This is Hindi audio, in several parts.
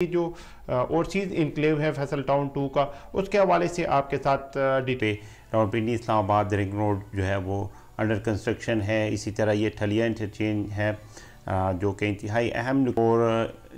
जो ओवरसीज़ इंक्लेव है फैसल टाउन टू का, उसके हवाले से आपके साथ डिटे रावलपिंडी इस्लामाबाद, रिंग रोड जो है वो अंडर कंस्ट्रक्शन है। इसी तरह ये ठलिया इंटरचेंज है। जो कि इंतहाई अहम और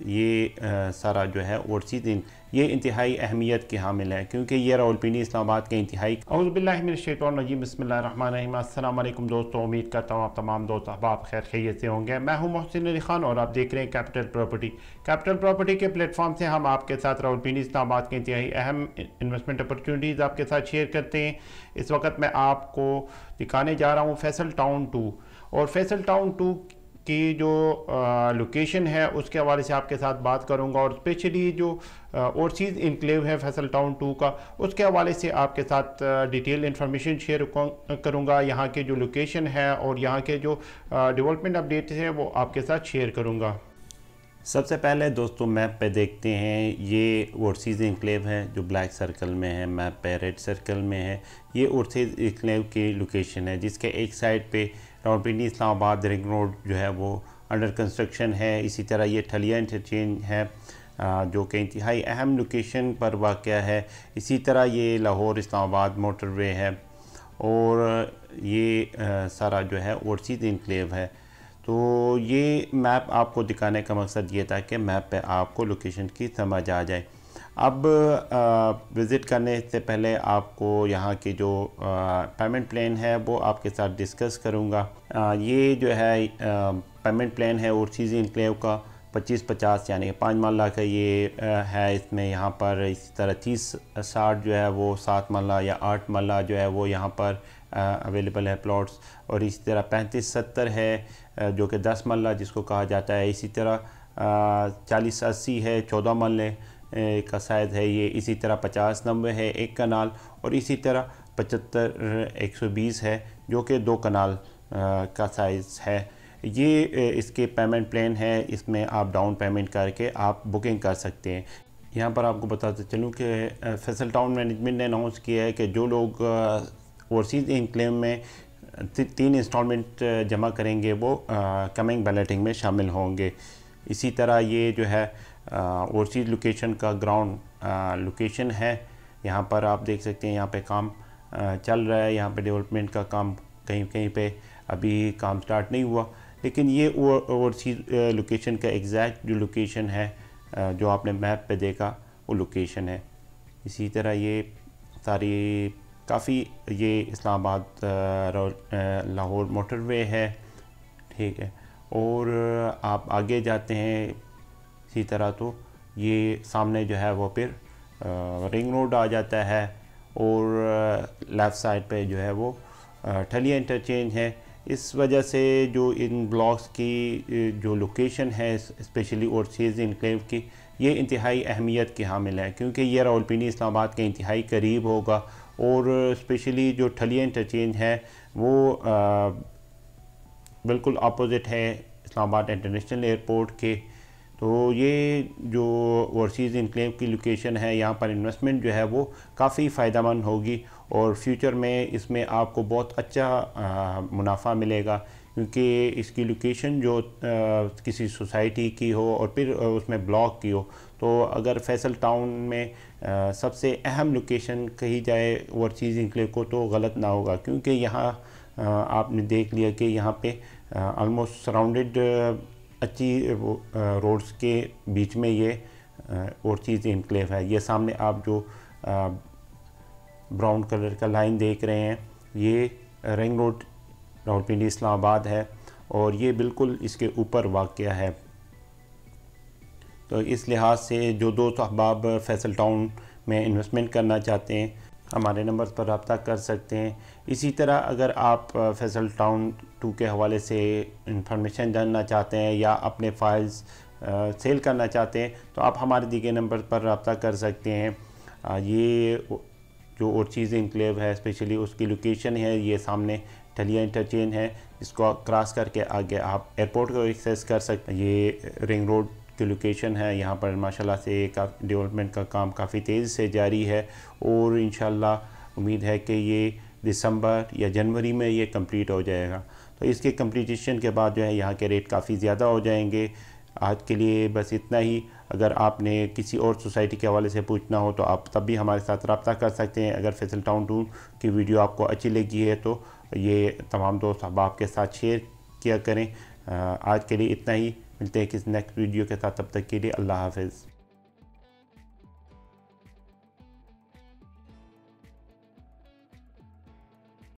ये सारा जो है ओवरसीज़ ये इंतहाई अहमियत के हामिल है, क्योंकि ये रावलपिंडी इस्लामाबाद के इंतहाई अज़बिल्लाजीम बसमीम दोस्तों, उम्मीद करता हूँ आप तमाम दोस्त अहबाब खैर खैरियत से होंगे। मैं हूँ मोहसिन अली खान और आप देख रहे हैं कैपिटल प्रॉपर्टी। कैपिटल प्रॉपर्टी के प्लेटफॉर्म से हम आपके साथ रावलपिंडी इस्लामाबाद के इंतहाई अहम इन्वेस्टमेंट अपॉर्चुनिटीज़ आपके साथ शेयर करते हैं। इस वक्त मैं आपको दिखाने जा रहा हूँ फैसल टाउन टू और फैसल टाउन टू की जो लोकेशन है, उसके हवाले से आपके साथ बात करूँगा और स्पेशली जो ओवरसीज़ इनक्लेव है फैसल टाउन टू का, उसके हवाले से आपके साथ डिटेल इन्फॉर्मेशन शेयर करूँगा। यहाँ के जो लोकेशन है और यहाँ के जो डेवलपमेंट अपडेट है, वो आपके साथ शेयर करूँगा। सबसे पहले दोस्तों मैप पे देखते हैं। ये ओवरसीज़ इंक्लेव है, जो ब्लैक सर्कल में है मैप पे रेड सर्कल में है। ये ओवरसीज़ इंक्लेव की लोकेशन है, जिसके एक साइड पे रावलपिंडी इस्लामाबाद रिंग रोड जो है वो अंडर कंस्ट्रक्शन है। इसी तरह ये ठलिया इंटरचेंज है जो कि इंतहाई अहम लोकेशन पर वाक़ है। इसी तरह ये लाहौर इस्लामाबाद मोटरवे है और ये सारा जो है ओवरसीज़ इंक्लेव है। तो ये मैप आपको दिखाने का मकसद ये था कि मैप पे आपको लोकेशन की समझ आ जाए। अब विज़िट करने से पहले आपको यहाँ की जो पेमेंट प्लान है, वो आपके साथ डिस्कस करूँगा। ये जो है पेमेंट प्लान है ओवरसीज़ इनक्लेव का पच्चीस, पचास यानी पाँच मल्ला का ये है। इसमें यहाँ पर इसी तरह तीस साठ जो है, वो सात मल्ला या आठ मल्ला जो है, वो यहाँ पर अवेलेबल है प्लॉट्स और इसी तरह पैंतीस, सत्तर है जो कि दस मल्ला जिसको कहा जाता है। इसी तरह चालीस, अस्सी है, चौदह मल्ले का साइज़ है ये इसी तरह पचास नब्बे है एक कनाल और इसी तरह पचहत्तर एक सौ बीस है, जो कि दो कनाल का साइज़ है। ये इसके पेमेंट प्लान है, इसमें आप डाउन पेमेंट करके आप बुकिंग कर सकते हैं। यहाँ पर आपको बताते चलूँ कि फैसल टाउन मैनेजमेंट ने अनाउंस किया है कि जो लोग ओवरसीज़ इनक्लेम में तीन इंस्टॉलमेंट जमा करेंगे, वो कमिंग बैलेटिंग में शामिल होंगे। इसी तरह ये जो है ओवरसीज़ लोकेशन का ग्राउंड लोकेशन है। यहाँ पर आप देख सकते हैं, यहाँ पे काम चल रहा है। यहाँ पे डेवलपमेंट का काम कहीं कहीं पे अभी काम स्टार्ट नहीं हुआ। लेकिन ये ओवरसीज़ लोकेशन का एग्जैक्ट जो लोकेशन है जो आपने मैप पे देखा, वो लोकेशन है। इसी तरह ये सारी काफ़ी ये इस्लामाबाद लाहौर मोटरवे है। ठीक है। और आप आगे जाते हैं इसी तरह तो ये सामने जो है वो फिर रिंग रोड आ जाता है और लेफ़्ट साइड पे जो है वो ठलिया इंटरचेंज है। इस वजह से जो इन ब्लॉक्स की जो लोकेशन है स्पेशली ओवरसीज़ इनक्लेव की ये इंतहाई अहमियत की हामिल है क्योंकि ये रावलपिंडी इस्लामाबाद के इंतहाई करीब होगा और स्पेशली जो ठलिया इंटरचेंज है वो आ, बिल्कुल अपोज़िट है इस्लामाबाद इंटरनेशनल एयरपोर्ट के। तो ये जो ओवरसीज़ इनक्लेव की लोकेशन है यहाँ पर इन्वेस्टमेंट जो है वो काफ़ी फ़ायदा मंद होगी और फ्यूचर में इसमें आपको बहुत अच्छा आ, मुनाफा मिलेगा क्योंकि इसकी लोकेशन जो आ, किसी सोसाइटी की हो और फिर उसमें ब्लॉक की हो तो अगर फैसल टाउन में आ, सबसे अहम लोकेशन कही जाए ओवरसीज़ इनक्लेव को तो गलत ना होगा क्योंकि यहाँ आपने देख लिया कि यहाँ पे ऑलमोस्ट सराउंडेड अच्छी रोड्स के बीच में ये और चीज़ इनक्लेव है। ये सामने आप जो ब्राउन कलर का लाइन देख रहे हैं, ये रिंग रोड रावलपिंडी इस्लामाबाद है और ये बिल्कुल इसके ऊपर वाक़ है। तो इस लिहाज से जो दोस्त अहबाब फैसल टाउन में इन्वेस्टमेंट करना चाहते हैं हमारे नंबर पर रबता कर सकते हैं। इसी तरह अगर आप फैसल टाउन टू के हवाले से इंफॉर्मेशन जानना चाहते हैं या अपने फाइल्स सेल करना चाहते हैं तो आप हमारे दिए नंबर पर रबता कर सकते हैं। आ, ये जो और चीज़ इंक्लेव है स्पेशली उसकी लोकेशन है ये सामने टलिया इंटरचेंज है इसको क्रॉस करके आगे आप एयरपोर्ट को एक्सेस कर सकते हैं ये रिंग रोड की लोकेशन है, यहाँ पर माशाल्लाह से डेवलपमेंट का काम काफ़ी तेज़ी से जारी है और इन उम्मीद है कि ये दिसंबर या जनवरी में ये कंप्लीट हो जाएगा। तो इसके कंप्लीटेशन के बाद जो है यहाँ के रेट काफ़ी ज़्यादा हो जाएँगे। आज के लिए बस इतना ही। अगर आपने किसी और सोसाइटी के हवाले से पूछना हो तो आप तब भी हमारे साथ रबता कर सकते हैं। अगर फैसल टाउन टूर की वीडियो आपको अच्छी लगी है तो ये तमाम दोस्त अब आपके साथ शेयर किया करें। आज के लिए इतना ही। मिलते हैं किस नेक्स्ट वीडियो के साथ। तब तक के लिए अल्लाह हाफिज़।